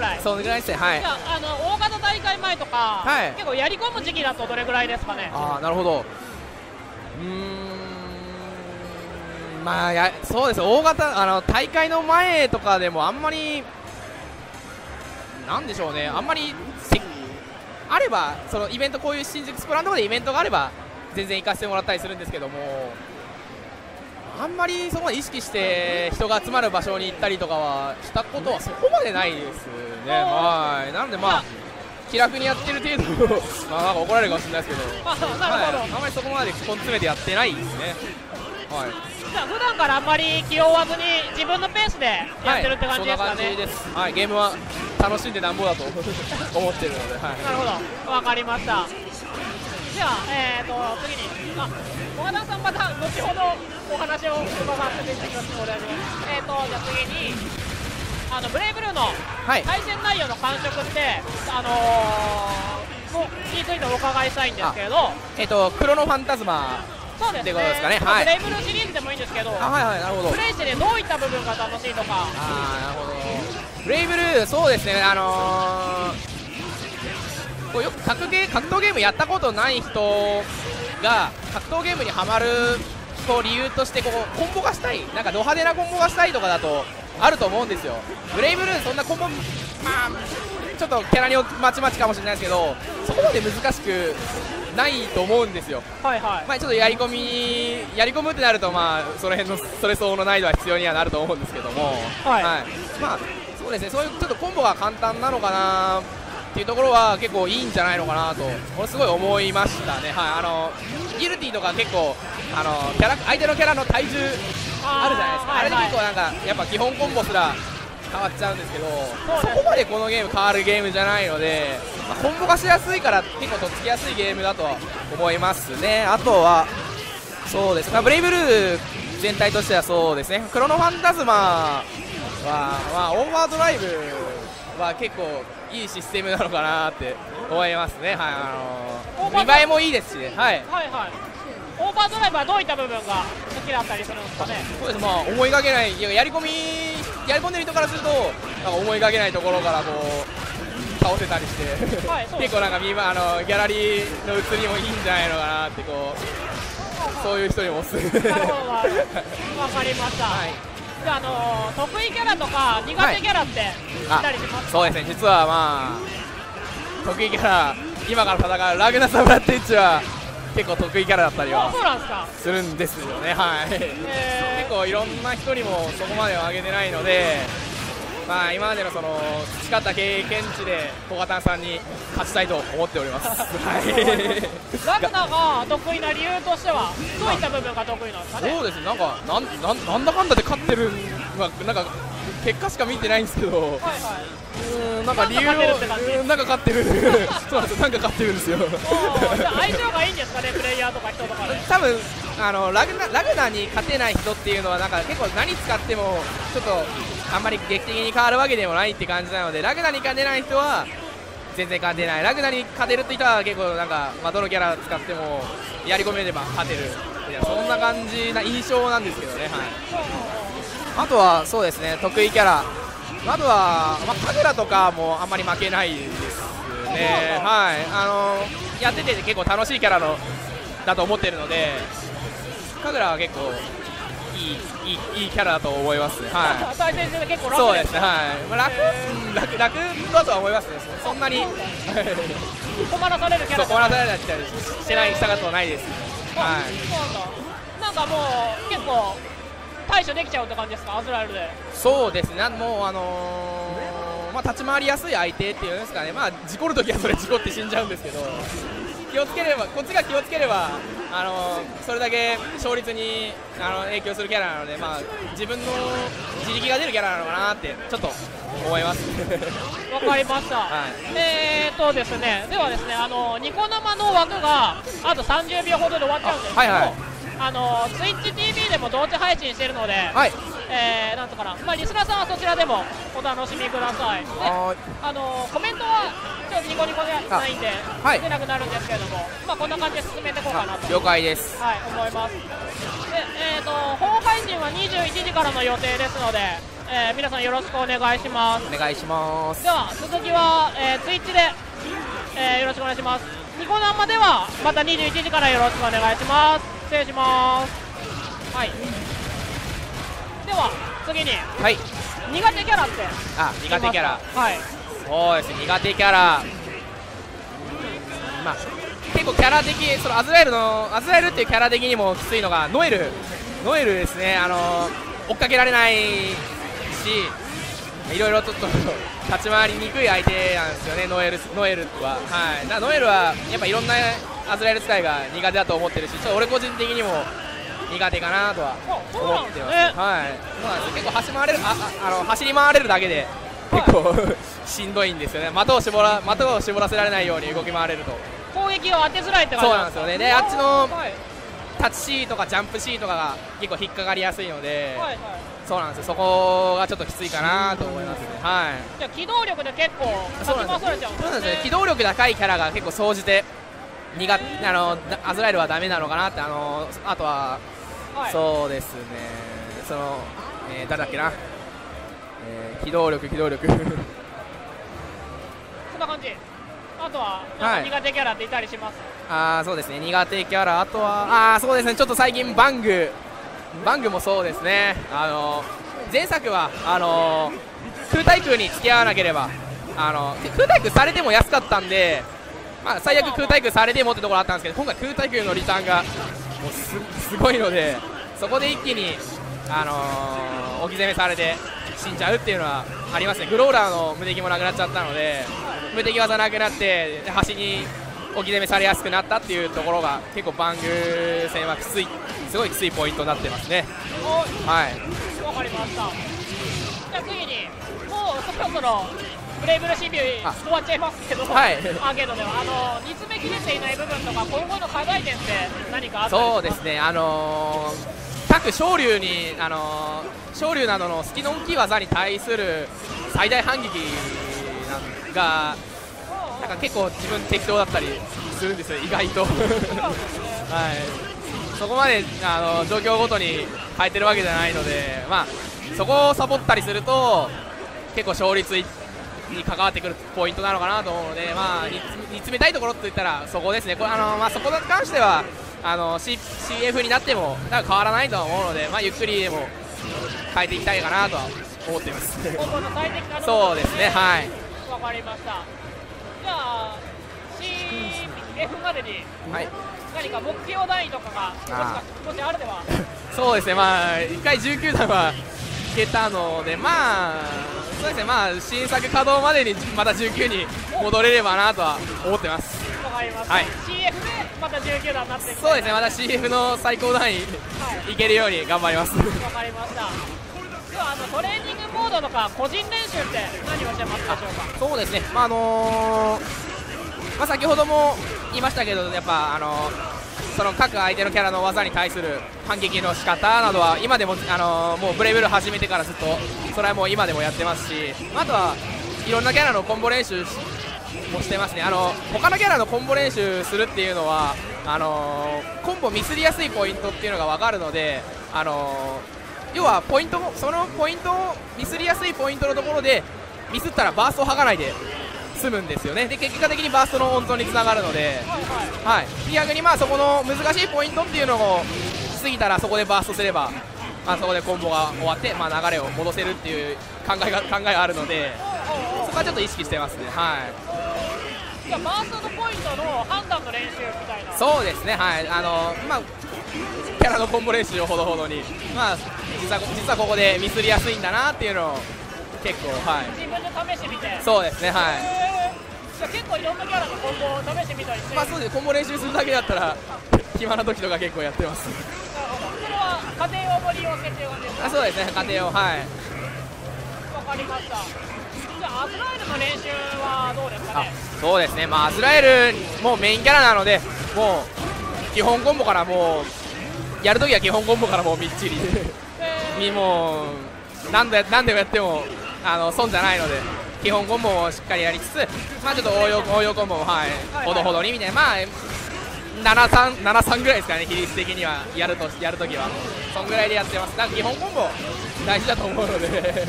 ぐらい。そのぐらいですね。はい。じゃああの大型大会前とか、はい。結構やり込む時期だとどれぐらいですかね。ああなるほど。うーん。まあやそうです。大型あの大会の前とかでもあんまりなんでしょうね。あんまりせあればそのイベントこういう新宿スプランドでイベントがあれば全然行かせてもらったりするんですけどもあんまりそこまで意識して人が集まる場所に行ったりとかはしたことはそこまでないですね。はい。なのでまあ気楽にやってる程度 まあなんか怒られるかもしれないですけど。あはい、あまりそこまで根詰めてやってないですね。はい。じゃあ普段からあんまり気負わずに自分のペースでやってるって感じですかね、はい、そんな感じです。はい、ゲームは楽しんでなんぼだと思ってるので、はい。なるほど。わかりましたではえーと次にあ小田さんまた後ほどお話を伺っていただきますのでえーとじゃあ次にあのブレイブルーのはい。対戦内容の感触ってあのー、もについてお伺いしたいんですけれどえっ、とクロノファンタズマ。そうですねってことですかねまあはいブレイブルーシリーズでもいいんですけどあ、はいはい、なるほどプ。レイしててどういった部分が楽しいとかあーなるほど。ブレイブルー、そうですね、あのー、こうよく格ゲー格闘ゲームやったことない人が格闘ゲームにはまるこう理由としてこうコンボがしたい、なんかド派手なコンボがしたいとかだとあると思うんですよ。ブレイブルーそんなコンボ、まあ、ちょっとキャラによってまちまちかもしれないですけど、そこまで難しくないと思うんですよ。はいはい。まあ、ちょっとやり込み、やり込むってなると、まあ、その辺のそれ相応の難易度は必要にはなると思うんですけども、はい。まあ、そうですね、そういうちょっとコンボが簡単なのかなっていうところは結構いいんじゃないのかなと、これすごい思いましたね、はい、あのギルティとか結構あのキャラ、相手のキャラの体重あるじゃないですか、あれで結構なんか、やっぱ基本コンボすら変わっちゃうんですけど、そこまでこのゲーム変わるゲームじゃないので、まあ、コンボがしやすいから結構とっつきやすいゲームだとは思いますね。あとはそうです、まあ、ブレイブルー全体としてはそうですね、クロノファンタズマは、まあ、オーバードライブは結構いいシステムなのかなって思いますね、はいあのオー見栄えもいいですし、ね、はい、はいはい。オーバードライブはどういった部分が好きだったりするんですかね？そうです、まあ、思いがけない、いややり込み、やり込んでる人からすると、なんか思いがけないところからこう倒せたりして、はい結構なんか見まあのギャラリーの映りもいいんじゃないのかなってこう、そういう人にもおすすめ。わかりました、あ、あのー得意キャラとか苦手キャラってい。たりしますか、そうですね、実はまあ、得意キャラ、今から戦うラグナサブラッテッチは結構得意キャラだったりあはするんですよね、はい。え結構いろんな人にもそこまでは上げてないので、まあ、今までのその培った経験値で小型さんに勝ちたいと思っております。はいー、ラグナが得意な理由としてはどういった部分が得意なんですかね？そうですね、なんかなんなんなんだかんだで勝ってる、まあ、なんか結果しか見てないんですけど、うはいはいーんなんか理由を、なんか勝ってる。そうなんですよ、なんか勝ってるんですよ。相性がいいんですかねプレイヤーとか人とかで。多分あのラグナラグナに勝てない人っていうのはなんか結構何使ってもちょっとあんまり劇的に変わるわけでもないって感じなのでラグナに勝てない人は全然勝てない。ラグナに勝てるって人は結構なんか、まあ、どのキャラ使ってもやり込めれば勝てる。いやそんな感じな印象なんですけどね、はい、あとはそうですね得意キャラあとは、まあ、神楽とかもあんまり負けないですね、はい。あのやってて結構楽しいキャラのだと思ってるので神楽は結構いいいいいいキャラだと思いますね、は対戦してて結構い、楽でそうですすね、はい。まあ、楽うん楽楽だとは思いますね、そんなに。困らされるキャラ困らされたりしてないしたことはないです、あはい、なんかもう結構対処できちゃうって感じですか？アズラエルで。そうですね、もう、あのーまあ、立ち回りやすい相手っていうんですかね、まあ、事故るときはそれ、事故って死んじゃうんですけど、気をつければ、こっちが気をつければ、あのーそれだけ勝率にあの影響するキャラなので、まあ、自分の自力が出るキャラなのかなって、ちょっと思います。わかりました、はい。えーとですね。ではですねあのニコ生の枠があと30秒ほどで終わっちゃうんですけどあはいはいあのツイッチ TV でも同時配信してるので、はい、えー、なんとかな、まあ、リスナーさんはそちらでもお楽しみください。あのコメントはちょっとニコニコでないんで、はい。出なくなるんですけれども、まあ、こんな感じで進めていこうかなと。了解です。はい、思います。で、えっ、と、本配信は21時からの予定ですので、えー皆さんよろしくお願いします。お願いします。では続きは、えー、ツイッチで、えーよろしくお願いします。ニコ生ではまた21時からよろしくお願いします失礼します。はい。では次に。はい。苦手キャラって。あ苦手キャラ。はい。そうですね苦手キャラ。まあ結構キャラ的そのアズラエルのアズラエルっていうキャラ的にもきついのがノエル。ノエルですね。あの追っかけられないしいろいろちょっと立ち回りにくい相手なんですよねノエルノエルは。はい。だからノエルはやっぱいろんなアズラエル使いが苦手だと思ってるしちょっと俺個人的にも苦手かなとは思ってます。ねはい。そうなんです。よ結構走回れるあああの走り回れるだけで結構、しんどいんですよね。的を絞ら的を絞らせられないように動き回れると。攻撃を当てづらいって感じそうなんですよね。であっちのはい。タッチシートかジャンプシートが結構引っかかりやすいので、はいはい。そうなんですよ。そこがちょっときついかなと思いますね。はい。じゃあ機動力で結構そうなんですかき回されちゃうんそうなんですね機動動力高いキャラが結構総じて苦手あのだアズラエルはダメなのかなってあのあとははい。そうですね、その、えー誰だっけな、えー機動力、機動力、そんな感じ。あとははい。か苦手キャラっていたりします、あーそうですね、苦手キャラ、あとは、あーそうですね、ちょっと最近、バング、バングもそうですね、あの前作はあの空対空に付き合わなければ、あの空対空されても安かったんで、まあ、最悪空対空されてもってところあったんですけど、今回、空対空のリターンがもうすすごいので、そこで一気に、あのー置き攻めされて死んじゃうっていうのはありますね、グローラーの無敵もなくなっちゃったので、無敵技なくなって、で端に置き攻めされやすくなったっていうところが、結構、バング戦はきつい、すごいきついポイントになってますね。はい。わかりました。じゃあ次にもうそろそろブレイブルシビューあ。終わっちゃいますけど、はい。アーケードではあの煮詰めきれていない部分とか今後の課題点って何かあったそうですね、あのー、各昇竜に、あのー、昇竜などの隙の大きい技に対する最大反撃なんが、なんか結構自分適当だったりするんですよ、意外と。はい。そこまであの状況ごとに変えてるわけじゃないので、まあ、そこをサボったりすると結構勝率に関わってくるポイントなのかなと思うので、まあ、煮煮詰めたいところといったらそこですね、これあのまあ、そこに関してはあの、C、CF になっても変わらないとは思うので、まあ、ゆっくりでも変えていきたいかなとは思っています。そうですね、はい、わかりました。じゃあ CF までにはい。何か目標単位とかがもしあるではそうですね、まあ、1回19段はいけたので、まあ、そうですね、まあ、新作稼働までにまた19に戻れればなとは思ってます。わかりました、はい。CF でまた19段になってそうですね、また CF の最高段位はいいけるように頑張ります。わかりました。あのトレーニングモードとか個人練習って何をしてますでしょうか？そうですね、まああのーまあ、先ほども言いましたけど、やっぱ、あのーその各相手のキャラの技に対する反撃の仕方などは今でも、あのーもうブレイブル始めてからずっとそれはもう今でもやってますしあとはいろんなキャラのコンボ練習もしてますね。あの他のキャラのコンボ練習するっていうのはあのーコンボミスりやすいポイントっていうのが分かるので、あのー要はポイントそのポイントをミスりやすいポイントのところでミスったらバーストを剥がないで。済むんですよね。で結果的にバーストの温存につながるので、はい。逆にまあそこの難しいポイントっていうのを過ぎたらそこでバーストすれば、まあ、そこでコンボが終わって、まあ、流れを戻せるっていう考えが 考えがあるのでそこはちょっと意識してますね。はい。じゃあバーストのポイントの判断の練習みたいな。そうですね、はい、あのまあ、キャラのコンボ練習をほどほどに、まあ、実は実はここでミスりやすいんだなっていうのを結構、はい、自分で試してみて。そうですね、はい、へーじゃあ結構いろんなキャラのコンボを試してみたりして、まあ、そうですコンボ練習するだけだったら、暇な時とか結構やってます。なるほどそれは家庭用も利用してっていう感じですか？あそうですね、家庭を、はい、わかりました。じゃあアズラエルの練習はどうですかそうですね、まあ、アズラエルもメインキャラなので、もう基本コンボからもう、やるときは基本コンボからもうみっちり、えに もう何度何でもやってもあの損じゃないので、基本コンボをしっかりやりつつ、まあ、ちょっと応用応用コンボも、はい。はいほどほどにみたいな、まあ、7-3 7-3ぐらいですかね、比率的にはやるとやるときは。そんぐらいでやってます。だから基本コンボ大事だと思うので。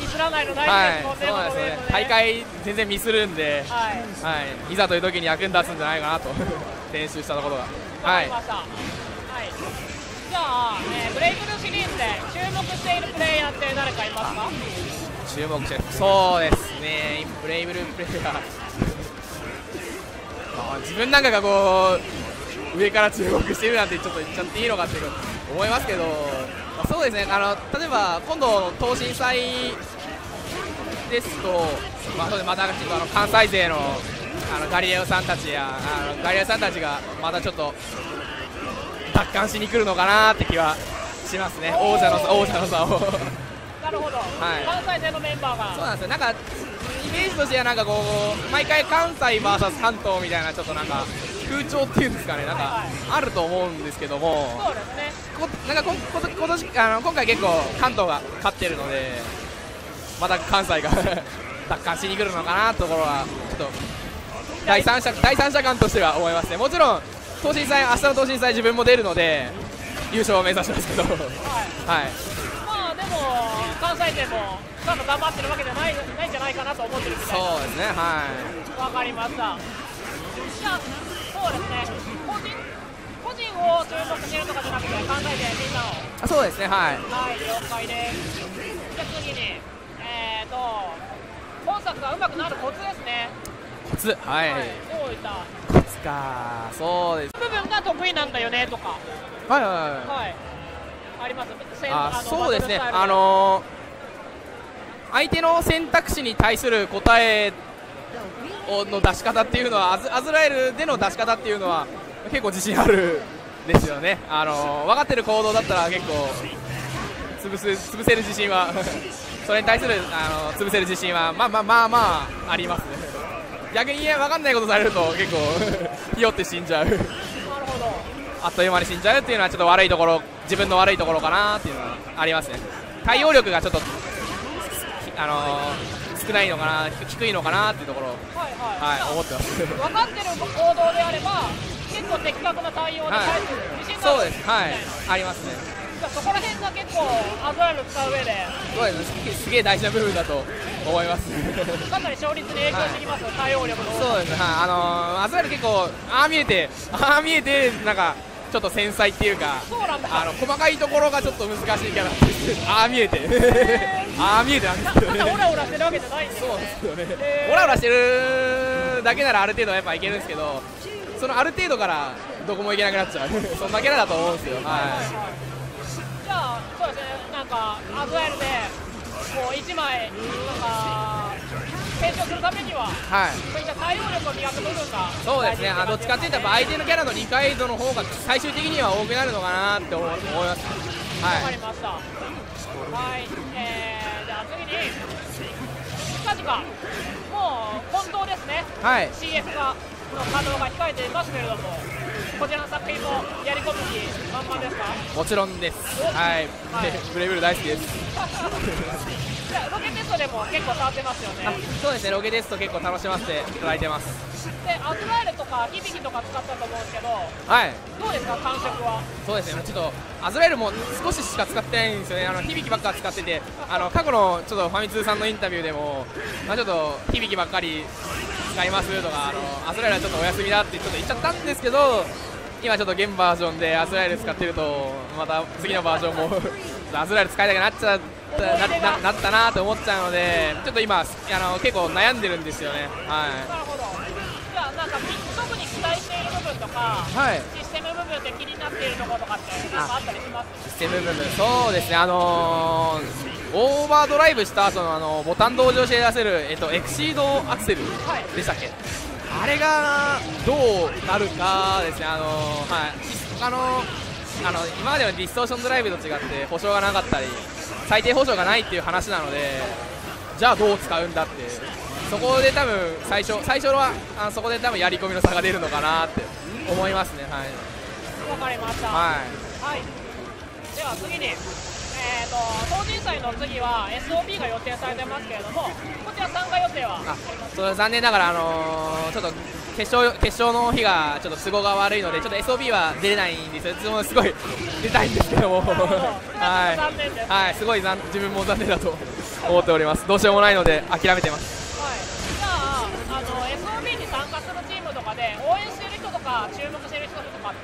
ミスらないの大はい事ですもんね、そうで。すよね大会全然ミスるんで。はい。はい、いざという時に役に立つんじゃないかなと。練習したところが。はい。じゃあ、えーブレイブルーシリーズで注目しているプレイヤーって誰かいますか？注目してそうですね。ブレイブループレイヤー。あ自分なんかがこう上から注目してるなんてちょっと言っちゃっていいのかっていう思いますけど、まあそうですね。あの例えば今度東進祭ですと、まあ、そうですまたちょっとあの関西勢のあのガリレオさんたちやあのガリレオさんたちがまたちょっと奪還しに来るのかなって気はしますね王者の王者の座を。なるほど。い関西勢のメンバーが。そうなんですよなんかイメージとしてはなんかこう毎回関西 VS 関東みたいなちょっとなんか風潮っていうんですかねなんかはいあると思うんですけどもそうですね。こなんかここ今年あの今回結構関東が勝ってるのでまた関西が 奪還しに来るのかなところはちょっと第三者第三者間としては思いますねもちろん東進祭明日の東進祭自分も出るので優勝を目指しますけどはいはい。まあでも関西勢もなんか頑張ってるわけじゃないないんじゃないかなと思ってるみたいな。そうですねはいわかりました。じゃあそうですね。個人個人を注目しているとかじゃなくて関西勢みんなを。あそうですねはいはい、了解です。じゃあ次に、えーと、本作がうまくなるコツですね。コツはい、どういった？か。そうです。部分が得意なんだよねとか、はいはいはいはい、あります。あのそうですね。あのー相手の選択肢に対する答えをの出し方っていうのはアズアズラエルでの出し方っていうのは結構自信あるですよね。あのー分かってる行動だったら結構潰す潰せる自信は それに対するあの潰せる自信はまあまあまあまあありますね逆に分かんないことされると結構 ひよって死んじゃう。なるほど。あっという間に死んじゃうっていうのはちょっと悪いところ自分の悪いところかなっていうのはありますね。対応力がちょっとあのー少ないのかな低いのかなっていうところ。はいはい。はい思ってます。分かってる行動であれば、結構的確な対応ではい返す自信があるそうです。はい。ありますねそこら辺が結構アズライル使う上で、そうですすげえ大事な部分だと思います。かなり勝率に影響してきます、対応力のそうですね。はい。あのーアズラエル結構ああ見えてああ見えてなんかちょっと繊細っていうかそうなんだ。あの細かいところがちょっと難しいキャラああ見えて。ああ見えてなんです。けどねオラオラしてるわけじゃないんですそうよね。ですよね。へー。オラオラしてるだけならある程度はやっぱいけるんですけどそのある程度からどこもいけなくなっちゃう。そんなキャラだと思うんですよ。はじゃあ、そうですね、なんか、アズワイルで、こう、1枚、なんか、成長するためには、はい、そういった対応力を磨く部分が、そうですねあどっちかっていうとやっぱ相手のキャラの理解度の方が最終的には多くなるのかなって思いますわかはいりました。はい、えー、じゃあ次に、近々、もう、本当ですね、はい CF 化の稼働が控えていますけれども、こちらの作品もやり込む気満々ですか？もちろんです。はい、はい。ブレイブル大好きです。じゃあロケテストでも結構触ってますよね。あそうですね。ロケテスト結構楽しませていただいてます。でアズラエルとか響きとか使ったと思うんですけどはい。どうですか感触は？そうですね。ちょっとアズラエルも少ししか使ってないんですよね。あの響きばっか使っててあの過去のちょっとファミ通さんのインタビューでも、まあ、ちょっと響きばっかり使いますとかあのアズラエルはちょっとお休みだってちょっと言っちゃったんですけど今ちょっと現バージョンでアズラエル使ってるとまた次のバージョンも アズラエル使いたくなっちゃったなななったなと思っちゃうのでちょっと今あの結構悩んでるんですよね。はなるほどじゃあなんか特に期待している部分とかい、はい。システム部分で気になっているところとかってなんかあったりします？システム部分そうですね。あのーオーバードライブした後のあのボタン同時で出せる、えっと、エクシードアクセルはいでしたっけ？あれがどうなるかですね。あのーはい。あのーあの今までのディストーションドライブと違って保証がなかったり最低保証がないっていう話なのでじゃあどう使うんだって。そこで多分最初最初はあのそこで多分やり込みの差が出るのかなって思いますね。はい。わかりました。はい。はい、では次に、ええー、と当人祭の次は SOB が予定されてますけれどもこちら参加予定は？あそれ残念ながら、あのーちょっと決勝決勝の日がちょっと都合が悪いのでちょっと SOB は出れないんですよ。いつもすごい出たいんですけども。はい残念です、はい、すごい残自分も残念だと 思っております。どうしようもないので諦めてます。はい、じゃああの SOB に参加するチームとかで応援している人とか注目している人とかっ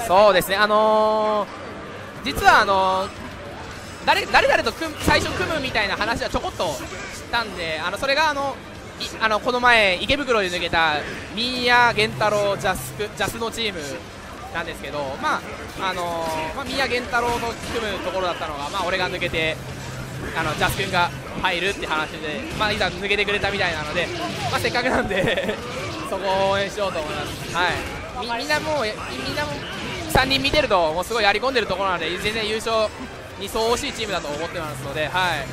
て？そうですね。あのー実はあのー誰誰々と組最初組むみたいな話はちょこっとしたんであのそれがあのあのこの前池袋で抜けたミーヤ源太郎ジャスクジャスのチームなんですけどまああのーまあ、ミーヤ源太郎の組むところだったのがまあ俺が抜けてあのジャス君が入るって話で、まあ、いざ抜けてくれたみたいなので、まあ、せっかくなんで そこを応援しようと思います、はい、みんなもうみんなも3人見てるともうすごいやり込んでるところなので全然優勝に相応しいチームだと思ってますので、はい、ね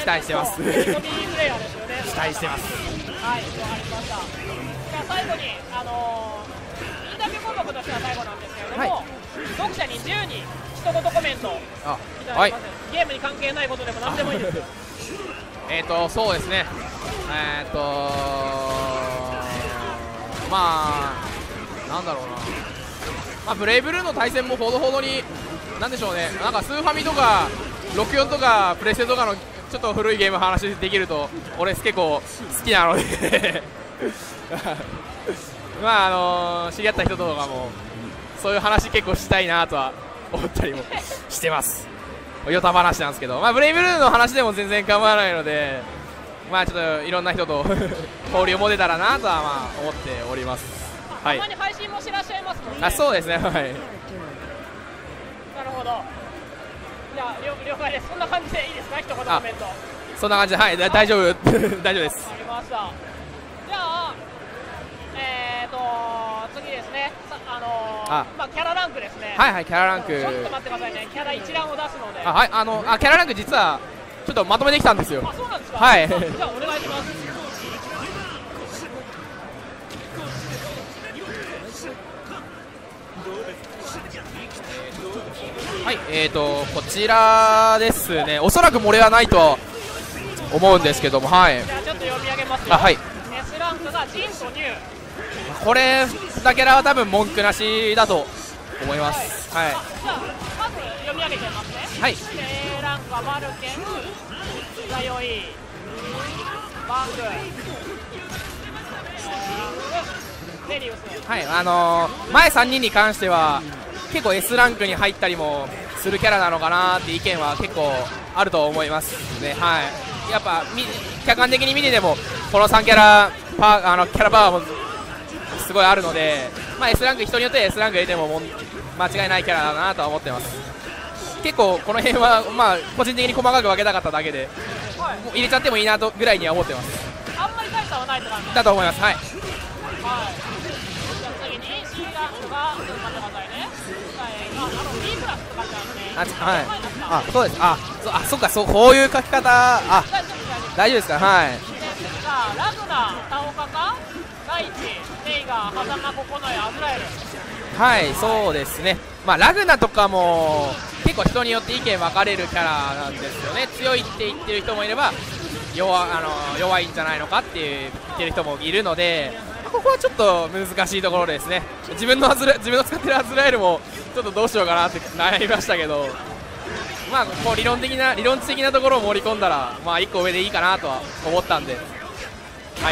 期待してます。期待してます。はい、わかりました。じゃあ最後に、あのーインタビュー項目としては最後なんですけれども、はい。読者に自由に一言コメントいただはいいてます、ゲームに関係ないことでも何でもいいです。よ。えーとそうですね。えーとまあなんだろうな。まあブレイブルーの対戦もほどほどになんでしょうね。なんかスーファミとか64とかプレステとかのちょっと古いゲーム話できると俺結構好きなので。まああの知り合った人とかもそういう話結構したいなとは思ったりも してます。ヨタ話なんですけど、まあ、ブレイブルーの話でも全然構わないので、まあ、ちょっといろんな人と 交流も出たらなとはまあ思っております。はい。たまに配信もしてらっしゃいますもんね。あそうですね、はい、ほど。じゃあ了了解です。そんな感じでいいですか、一言コメント。わそんな感じで、はい、だ大丈夫、大丈夫です。かりました。じゃあ、えーと次ですね。さあのーあまあキャラランクですね。はいはい、キャラランク、ちょっと待ってくださいね。キャラ一覧を出すので。あはい、あのあキャラランク、実はちょっとまとめてきたんですよ。あ、そうなんですか？はいあじゃあお願いします。はい、えーと、こちらですね、おそらく漏れはないとは思うんですけども、はい、じゃあちょっと読み上げますよ。あはい、S ランクがジンとニュー。これ、だけらは多分文句なしだと思います。はい、あじゃあまず読み上げてますね。はい、A ランクはマルケン、ザヨイ、バング、レリウス。はい、あのー前3人に関しては結構 S ランクに入ったりもするキャラなのかなって意見は結構あると思いますね、はい、やっぱみ客観的に見ててもこの3キャラパあのキャラパワーもすごいあるので、まあ、S ランク人によって S ランク入れてももん間違いないキャラだなとは思ってます。結構この辺は、まあ、個人的に細かく分けたかっただけで入れちゃってもいいなとぐらいには思ってます。あんまり大差はないって感じ。だと思います。はい。はい。じゃあ次にランクが、はい。あそうです。あそあそっかそうこういう書き方。あ大丈夫ですか？はい。ラグナ、タオカカ、大地、テイガー、狭間、九重、アズラエル。はいそうですね。まあラグナとかも結構人によって意見分かれるキャラなんですよね。強いって言ってる人もいれば弱あの弱いんじゃないのかっていう言ってる人もいるのでここはちょっと難しいところですね。自分の自分の使ってるアズラエルもちょっとどうしようかなって悩みましたけど。まあこう理論的な理論的なところを盛り込んだらまあ1個上でいいかなとは思ったんで。は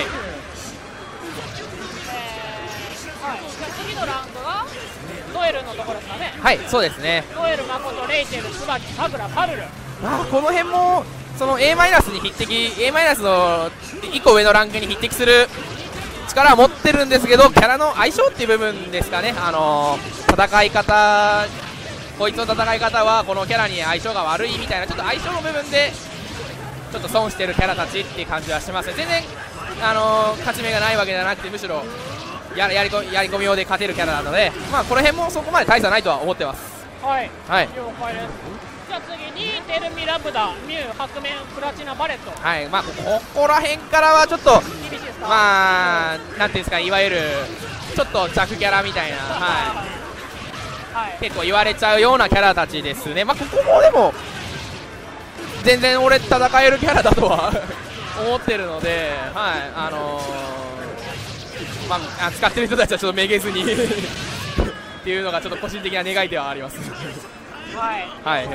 い。次のランクが、ノエルのところですかね。はいそうですね。ノエル、マコト、レイチェル、ツバキ、サグラ、パルル。まあこの辺もその A マイナスに匹敵 A マイナスの1個上のランクに匹敵する力は持ってるんですけどキャラの相性っていう部分ですかねあの戦い方こいつの戦い方はこのキャラに相性が悪いみたいなちょっと相性の部分でちょっと損してるキャラたちっていう感じはしますね全然あの勝ち目がないわけじゃなくてむしろややりこやり込み用で勝てるキャラなのでまあこの辺もそこまで大差ないとは思ってますはい。はい了解です。じゃあ次に、テルミラブダ、ミュウ、白面、プラチナ、バレット。はいまあここら辺からはちょっとまあ、なんていうんですか、いわゆるちょっと弱キャラみたいな、ははい。結構言われちゃうようなキャラたちですね、まあ、ここもでも全然俺戦えるキャラだとは 思ってるので、はい。あのーまあ、あ使ってる人たちはちょっとめげずに っていうのがちょっと個人的な願いではあります。はい。はい。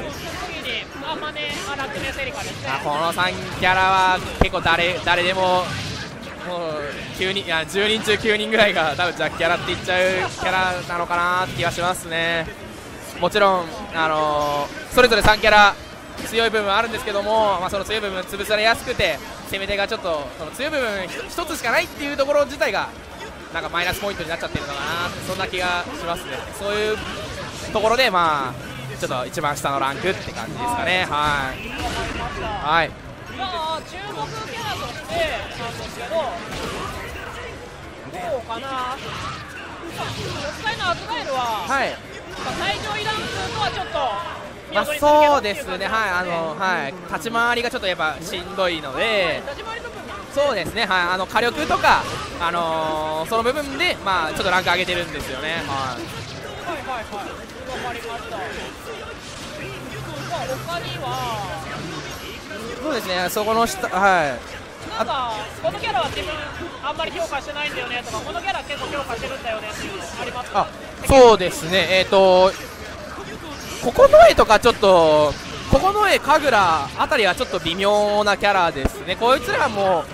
あまねあラクネセリカですね。あこの3キャラは結構誰誰でももう9人いや10人中9人ぐらいが多分ジャッキャラって言っちゃうキャラなのかなって気がしますね。もちろん、あのーそれぞれ3キャラ強い部分あるんですけども、まあ、その強い部分潰されやすくて攻め手がちょっとその強い部分1つしかないっていうところ自体がなんかマイナスポイントになっちゃってるのかなそんな気がしますね。そういうところでまあちょっと一番下のランクって感じですかね。はい。はい。じゃあ注目キャラとしてなんですけどどうかな。まあお使いのアズガエルは、はい。まあ最上位ランクとはちょっとまあ、そうですね、はい、あの、はい、立ち回りがちょっとやっぱしんどいので。そうですね、はい、あの火力とか、あのーその部分で、まあ、ちょっとランク上げてるんですよね。はい。はいはいはい。わかりました。まあ他にはそうですね、そこの下、はい。なんかこのキャラは自分あんまり評価してないんだよねとかこのキャラ結構評価してるんだよねっていうのありますか？あ、そうですね、えっ、と。ここの絵とか、ちょっと。ここの絵、神楽あたりはちょっと微妙なキャラですね。こいつらも。う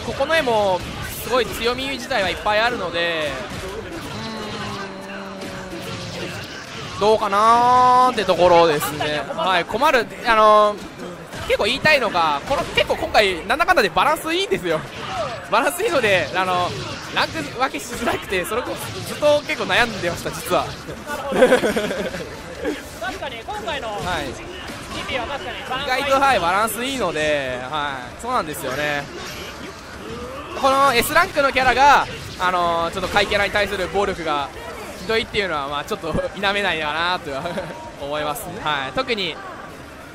ーんここの絵も、すごい強み自体はいっぱいあるので。どうかなーってところですね。はい、困る、あの結構言いたいのが、この結構今回なんだかんだでバランスいいんですよ。バランスいいので、あのランク分けしづらくて、それこそずっと結構悩んでました、実は。今回の はい、GP は確かに意外と、はい、バランスいいので、はい、そうなんですよね。この S ランクのキャラが、あのちょっと下位キャラに対する暴力がひどいっていうのは、まあ、ちょっと否めないかなとは思います、はい、特に、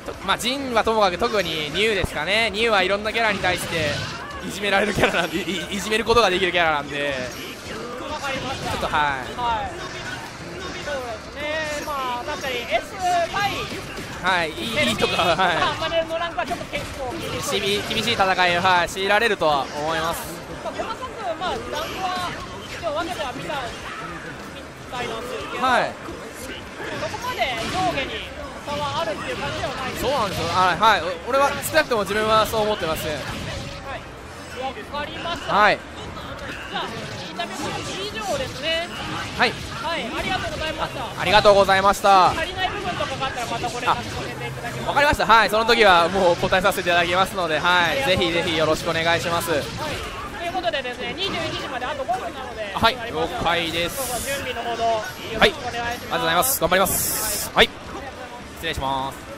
とまあ、ジンはともかく特にニューですかね、ニューはいろんなキャラに対していじめられるキャラなんで、いいいじめることができるキャラなんで、ちょっとはい。はい。そうですねまあ確かに S 対はい、いいいいとか、まあはマネルのランクはちょっと結構厳い、しい厳しい戦いを、はい、強いられるとは思います。まあ、細かく、まあ、ランクは一応分けては見たみたいなんですけど、はい、そこまで上下に差はあるっていう感じではないそうなんですよ、はい、はい、俺は少なくとも自分はそう思ってます。はい、わかりました、はい、じゃあインタビューは以上ですね。はい、はい。ありがとうございました。ありがとうございました。足りない部分とかがあったらまたこれていただきます。わかりました、はい、その時はもう答えさせていただきますので、はい、ぜひぜひよろしくお願いします。はい、でですね。21時まであと5分なのではい。了解です。準備のほどはい。ありがとうございます。頑張ります。はい、失礼します。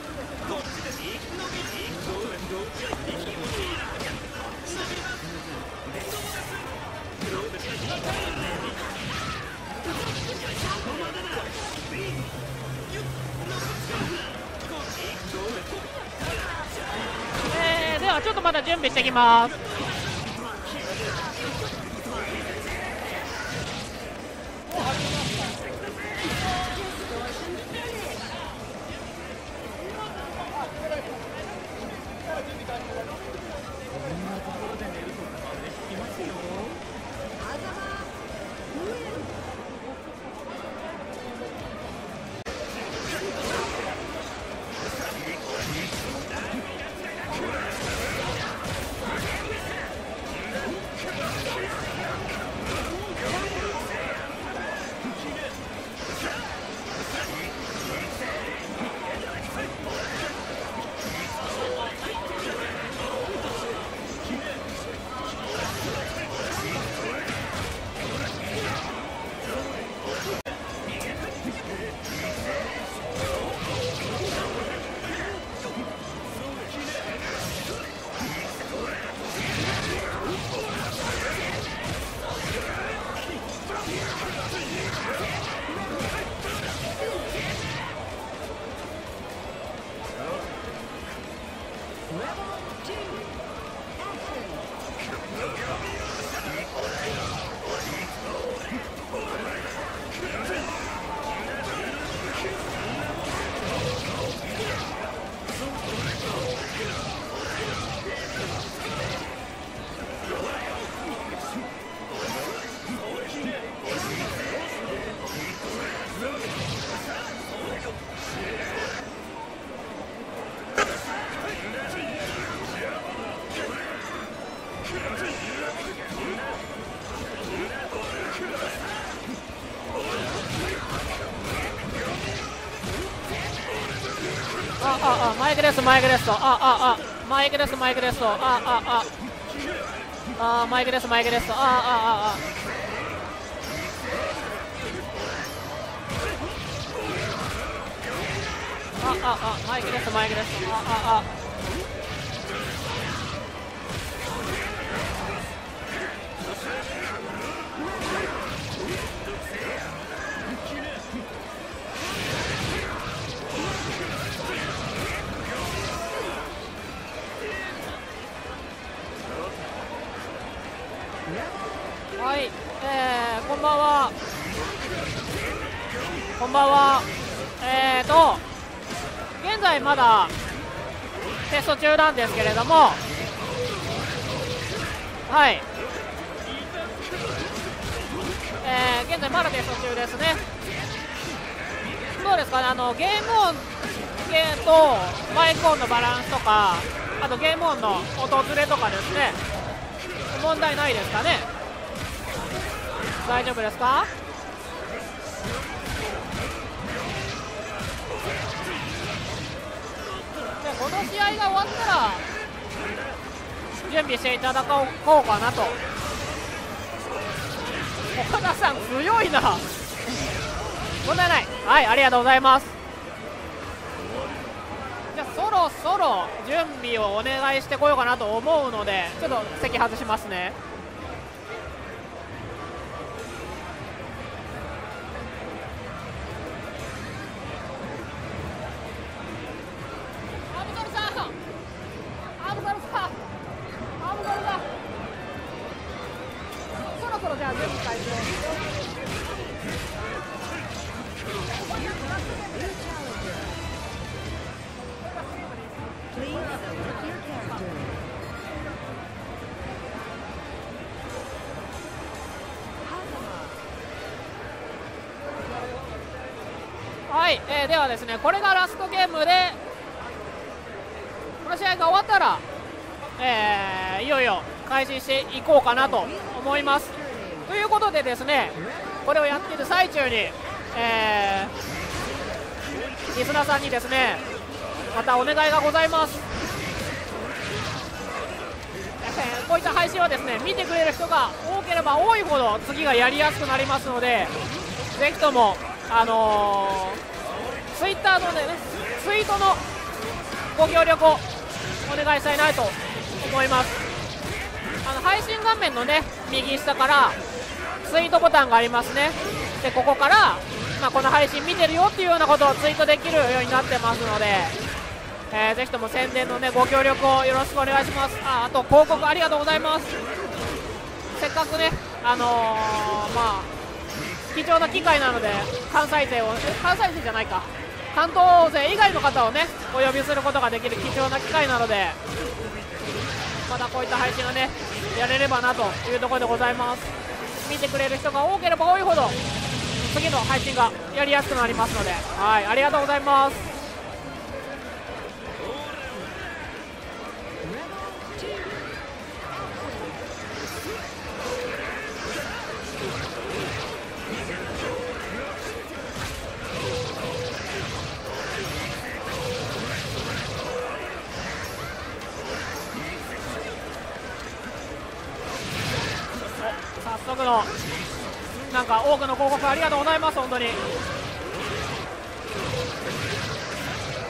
えー、ではちょっとまだ準備してきますああマイクですマイクですとあああマイクですマイクですとああああマイクですマイクですとあああああああマイクですマイクですあああんばんは。こんばんは。えーと、現在まだテスト中なんですけれども、はい。えー、現在まだテスト中ですね。どうですかね、あのゲーム音ゲーとマイク音のバランスとか、あとゲーム音の音ずれとかですね、問題ないですかね？大丈夫ですか？でこの試合が終わったら準備していただこうかなと。岡田さん強いな。問題ない。はいありがとうございます。じゃあそろそろ準備をお願いしてこようかなと思うのでちょっと席外しますね。は、ですねこれがラストゲームでこの試合が終わったら、えーいよいよ開始していこうかなと思います。ということでですねこれをやっている最中に、えーリスナーさんにですねまたお願いがございます。えーこういった配信はですね見てくれる人が多ければ多いほど次がやりやすくなりますのでぜひともあのー、ツイッターのねツイートのご協力をお願いしたいなと思います。あの配信画面のね右下からツイートボタンがありますね。でここから、まあ、この配信見てるよっていうようなことをツイートできるようになってますので、えーぜひとも宣伝のねご協力をよろしくお願いします。ああと広告ありがとうございます。せっかくねあのーまあ貴重な機会なので関西勢を関西勢じゃないか。担当勢以外の方をねお呼びすることができる貴重な機会なのでまたこういった配信をねやれればなというところでございます。見てくれる人が多ければ多いほど次の配信がやりやすくなりますのではいありがとうございます。のなんか多くの広告ありがとうございます本当に。い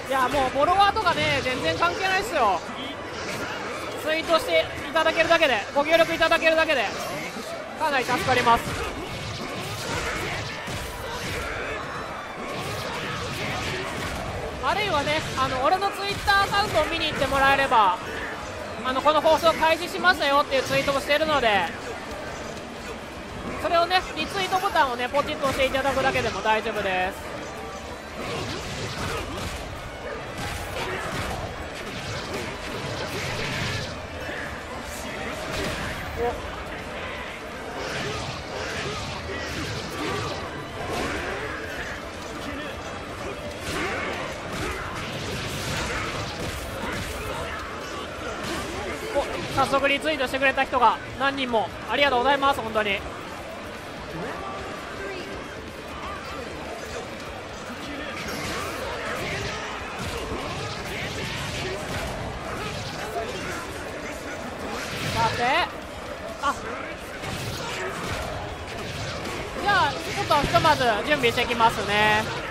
やもうフォロワーとかね全然関係ないですよ。ツイートしていただけるだけでご協力いただけるだけでかなり助かります。あるいはねあの俺のツイッターアカウントを見に行ってもらえればあのこの放送開始しましたよっていうツイートもしてるのでそれをねリツイートボタンをねポチッと押していただくだけでも大丈夫です。お早速リツイートしてくれた人が何人も。ありがとうございます本当に。さて。あ。じゃあちょっとひとまず準備してきますね。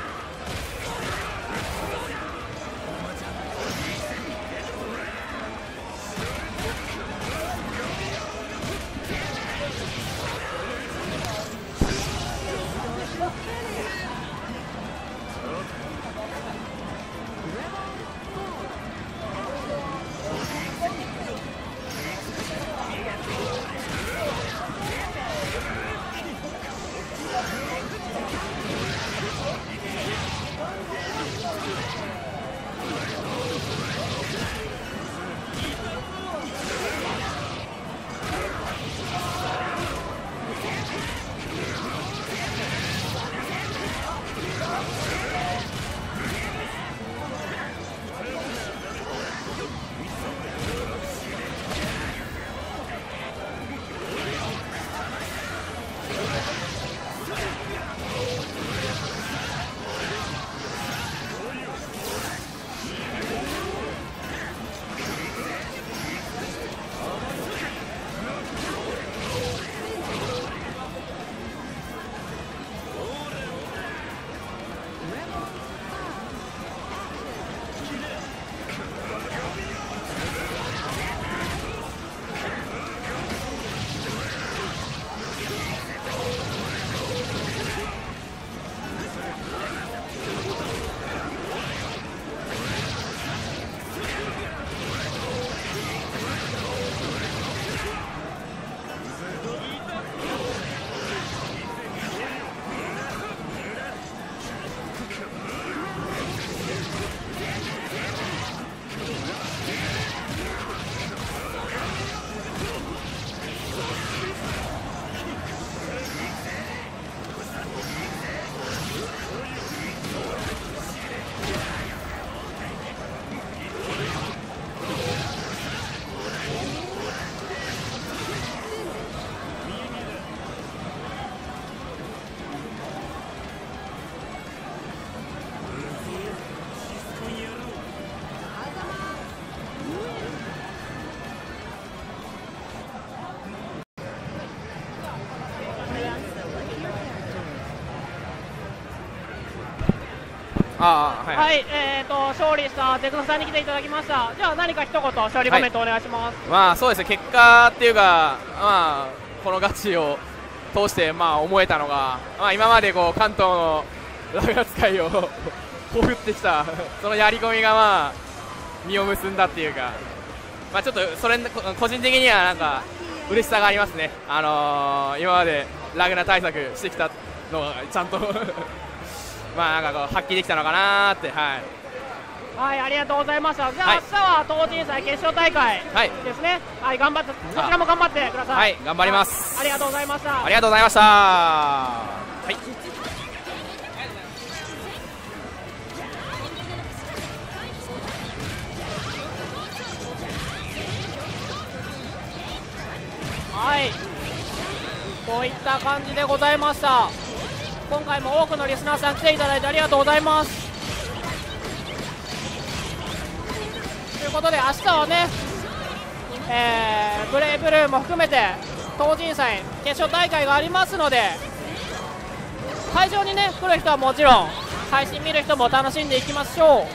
ああはい、はい、えー、と勝利したゼクノさんに来ていただきました。じゃあ何か一言勝利コメントお願いします。まあそうですね結果っていうかまあこのガチを通してまあ思えたのがまあ今までこう関東のラガ使いを ほふってきたそのやり込みがまあ実を結んだっていうかまあちょっとそれこ個人的にはなんか嬉しさがありますねあのー今までラグナ対策してきたのがちゃんと まあなんかこう発揮できたのかなーってはいはい、ありがとうございました。じゃあ、はい明日は東人祭決勝大会はいですね。はい、頑張って、こちらも頑張ってください。はい頑張りますありがとうございました。ありがとうございましたはいはい。こういった感じでございました。今回も多くのリスナーさん来ていただいてありがとうございます。ということで明日はね、えー、ブレイブルーも含めて東人祭決勝大会がありますので会場にね来る人はもちろん配信見る人も楽しんでいきましょ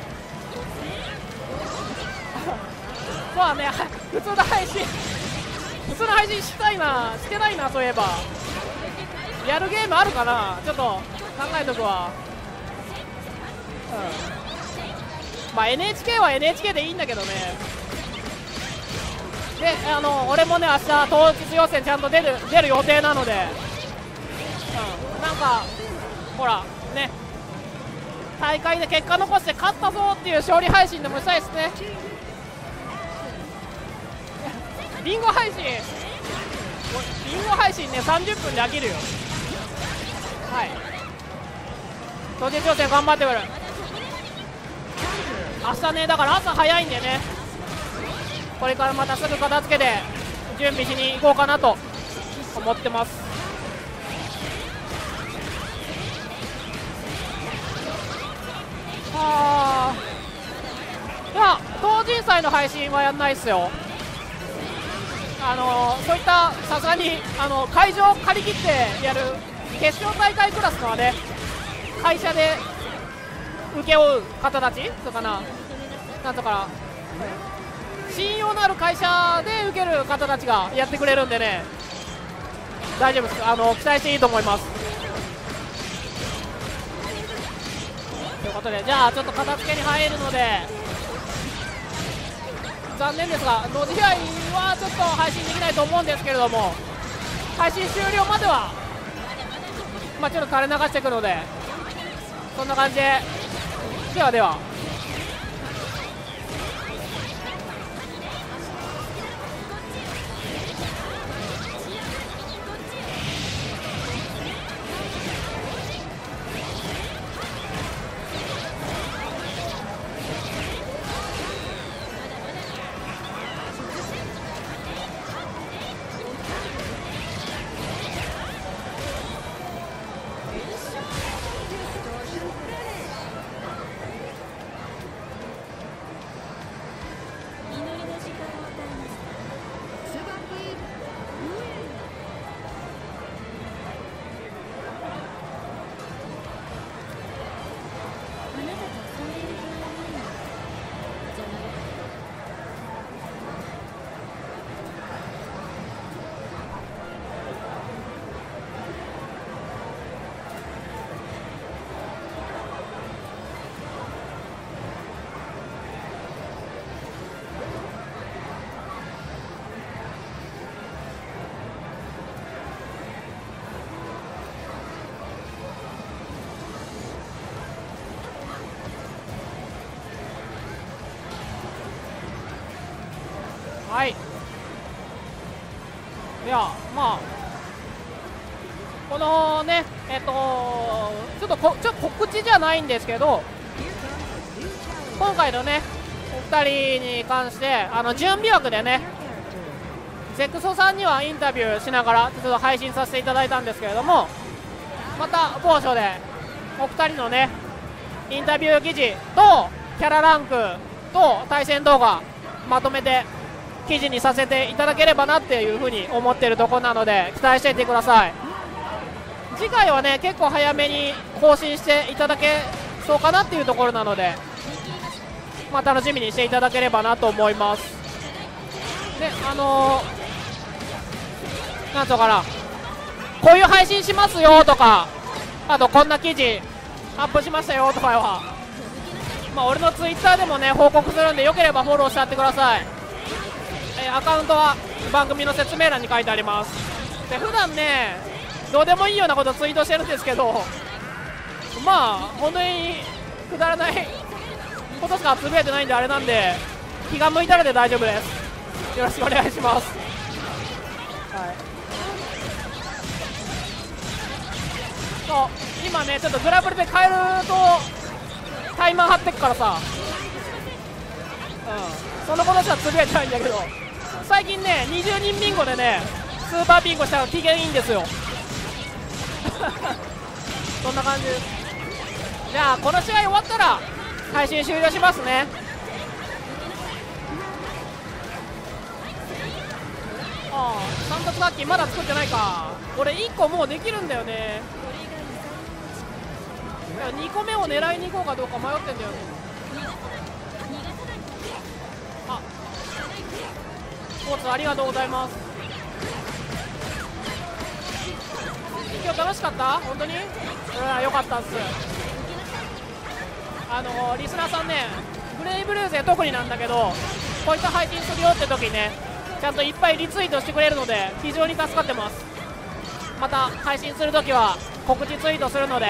う まあね 普通の配信普通の配信したいなしてないなそういえばやるゲームあるかな？ちょっと考えとくわ。うん。まあ NHK は NHK でいいんだけどね。であの俺もね明日当日予選ちゃんと出る出る予定なので。うん。なんかほらね。大会で結果残して勝ったぞっていう勝利配信でもしたいですね。リンゴ配信。リンゴ配信ね30分で飽きるよ。はい。当日予選頑張ってくる。明日ねだから朝早いんでね。これからまたすぐ片付けて準備しに行こうかなと思ってます。ああ。いや同人祭の配信はやんないっすよ。あのそういったさすがにあの会場を借り切ってやる決勝大会クラスのはね会社で請け負う方たちとかななんとか信用のある会社で受ける方たちがやってくれるんでね大丈夫です。あの期待していいと思います。ということでじゃあちょっと片付けに入るので残念ですがノーズ被害はちょっと配信できないと思うんですけれども配信終了まではまあちょっと垂れ流していくのでそんな感じで。ではでは。えっとちょっとこちょ告知じゃないんですけど今回のねお二人に関してあの準備枠でねゼクソさんにはインタビューしながらちょっと配信させていただいたんですけれどもまた某所でお二人のねインタビュー記事とキャラランクと対戦動画まとめて記事にさせていただければなっていうふうに思っているところなので期待していてください。次回はね結構早めに更新していただけそうかなっていうところなのでまあ楽しみにしていただければなと思います。であのー、なんとかなこういう配信しますよとかあとこんな記事アップしましたよとかはまあ俺のツイッターでもね報告するんでよければフォローしてやってください。えーアカウントは番組の説明欄に書いてあります。で普段ねどうでもいいようなことツイートしてるんですけどまあ本当にくだらないことしかつぶやいてないんであれなんで気が向いたらで大丈夫です。よろしくお願いします。はい。そう今ねちょっとグラブルで変えるとタイマー張ってっからさ。うん。そのことしかつぶやいてないんだけど。最近ね20人ビンゴでねスーパービンゴしたら機嫌いいんですよ。そんな感じです。じゃあこの試合終わったら配信終了しますね。ああ三突楽器まだ作ってないか。俺1個もうできるんだよね。2個目を狙いに行こうかどうか迷ってんだよね。あスポーツありがとうございます。今日楽しかった？本当に？うんよかったっす。あのリスナーさんねブレイブルーズで特になんだけどこういった配信するよって時にねちゃんといっぱいリツイートしてくれるので非常に助かってます。また配信するときは告知ツイートするので、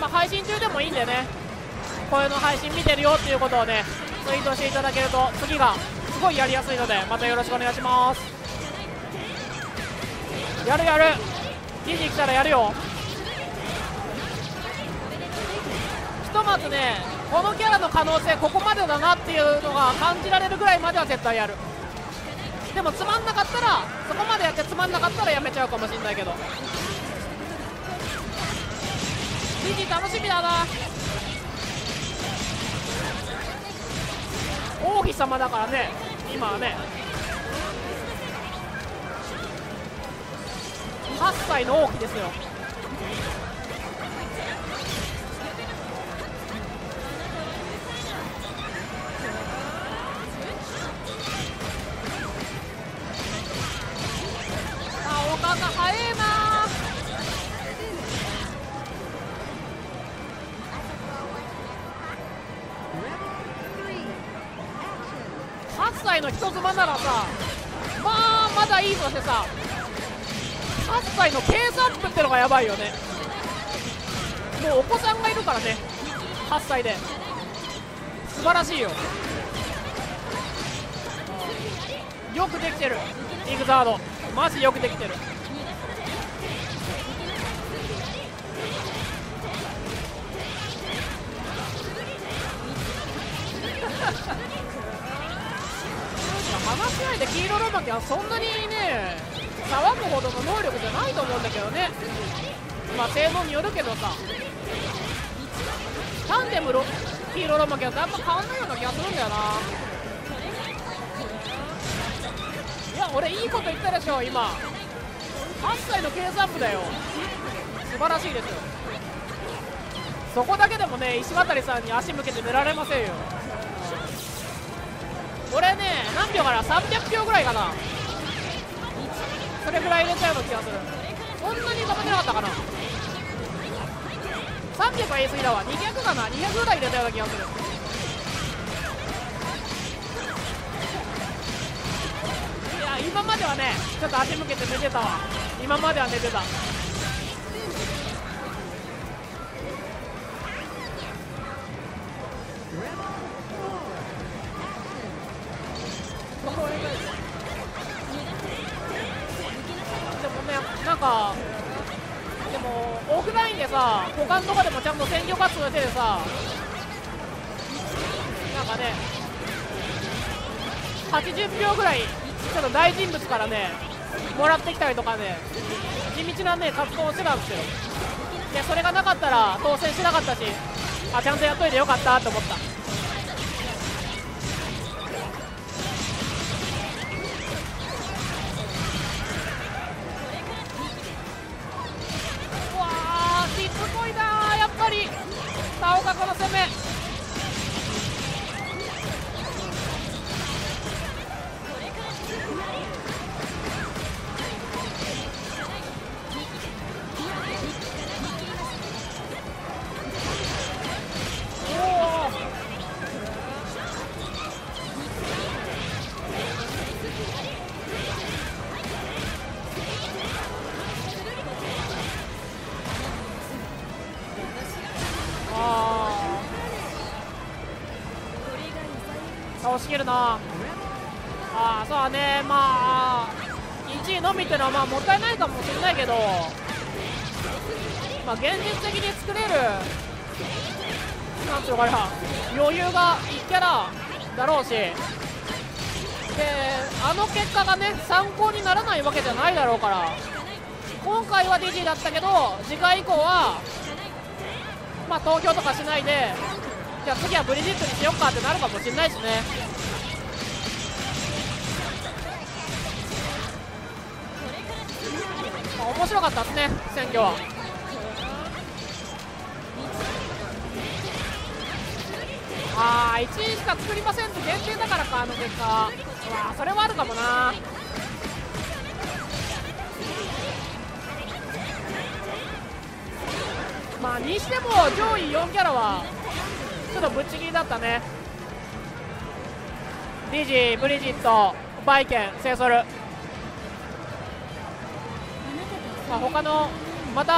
まあ、配信中でもいいんでねこういうの配信見てるよっていうことをねツイートしていただけると次がすごいやりやすいのでまたよろしくお願いします。やるやる。記事来たらやるよ。ひとまずねこのキャラの可能性ここまでだなっていうのが感じられるぐらいまでは絶対やる。でもつまんなかったらそこまでやってつまんなかったらやめちゃうかもしれないけど。リジ楽しみだな。王妃様だからね今はね。8歳の王妃ですよ。あおかか早えな。8歳の人妻ならさまあまだいいとしてさ。歳の計算部ってのがやばいよね。もうお子さんがいるからね。8歳で。素晴らしいよ。よくできてる。イグザード。マジよくできてる。能力じゃないと思うんだけどね。まあ性能によるけどさ。タンデムロ黄色ロマキはやっぱ変わんないような気がするんだよな。いや俺いいこと言ったでしょ今。8歳の計算部だよ。素晴らしいです。よそこだけでもね石渡さんに足向けて寝られませんよ。俺ね何票かな300票ぐらいかな。れぐらい入れたような気がする。そんなに叩けなかったかな。300は言い過ぎだわ。200かな。200ぐらい入れたような気がする。いや今まではねちょっと足向けて寝てたわ。今までは寝てた。ちゃんと戦力活動しててさ。なんかね80秒ぐらいちょっと大人物からねもらってきたりとかね地道なね活動をしてたんですよ。でそれがなかったら当選しなかったしあちゃんとやっといてよかったって思った。しきるな。あーそうだね。まあ1位のみってのはまあもったいないかもしれないけど。まあ現実的に作れる。なんていうのかな。余裕が1キャラだろうし。であの結果がね参考にならないわけじゃないだろうから。今回は DG だったけど次回以降はまあ投票とかしないでじゃあ次はブリジットにしよっかってなるかもしれないしね。白かったですね選挙は。ああ1位しか作りませんって限定だからかあの結果わーそれはあるかもな。まあにしても上位4キャラはちょっとぶっちぎりだったね。ディジー、ブリジット、バイケン、セイソル、まあ、他のまた